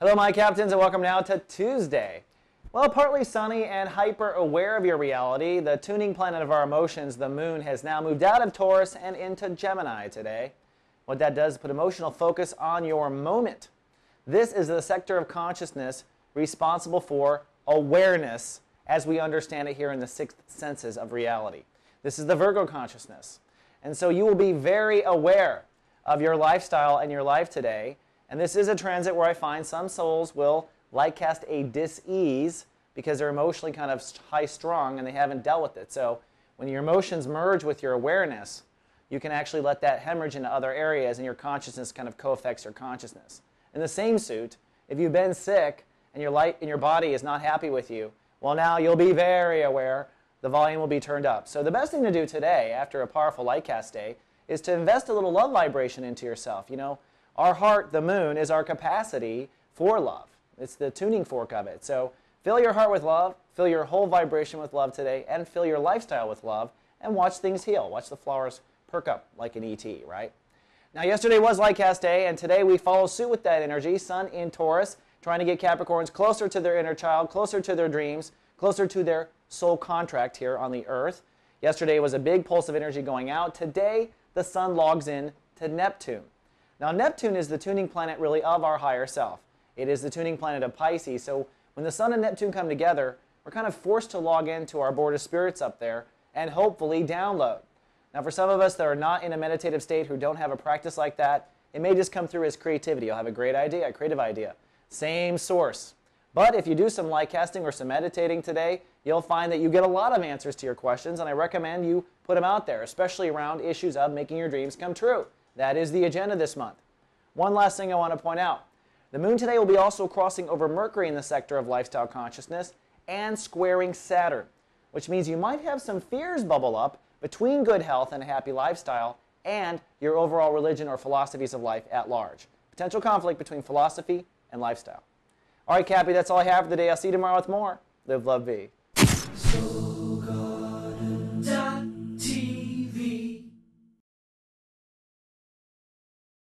Hello, my captains, and welcome now to Tuesday. Well, partly sunny and hyper aware of your reality, the tuning planet of our emotions, the moon, has now moved out of Taurus and into Gemini today. What that does is put emotional focus on your moment. This is the sector of consciousness responsible for awareness as we understand it here in the sixth senses of reality. This is the Virgo consciousness. And so you will be very aware of your lifestyle and your life today and this is a transit where I find some souls will like cast a dis-ease because they're emotionally kind of high strung and they haven't dealt with it. So when your emotions merge with your awareness, you can actually let that hemorrhage into other areas and your consciousness kind of co-affects your consciousness. In the same suit, if you've been sick and your light and your body is not happy with you, well now you'll be very aware the volume will be turned up. So the best thing to do today after a powerful light cast day is to invest a little love vibration into yourself. You know, our heart, the moon, is our capacity for love. It's the tuning fork of it. So fill your heart with love, fill your whole vibration with love today, and fill your lifestyle with love, and watch things heal. Watch the flowers perk up like an ET, right? Now, yesterday was Lightcast Day, and today we follow suit with that energy. Sun in Taurus, trying to get Capricorns closer to their inner child, closer to their dreams, closer to their soul contract here on the earth. Yesterday was a big pulse of energy going out. Today, the Sun logs in to Neptune. Now, Neptune is the tuning planet really of our higher self. It is the tuning planet of Pisces. So when the Sun and Neptune come together, we're kind of forced to log into our board of spirits up there and hopefully download. Now, for some of us that are not in a meditative state who don't have a practice like that, it may just come through as creativity. You'll have a great idea, a creative idea. Same source. But if you do some light casting or some meditating today, you'll find that you get a lot of answers to your questions, and I recommend you put them out there, especially around issues of making your dreams come true. That is the agenda this month. One last thing I want to point out. The moon today will be also crossing over Mercury in the sector of lifestyle consciousness and squaring Saturn, which means you might have some fears bubble up between good health and a happy lifestyle and your overall religion or philosophies of life at large. Potential conflict between philosophy and lifestyle. All right, Cappy, that's all I have for the day. I'll see you tomorrow with more. Live, love, be.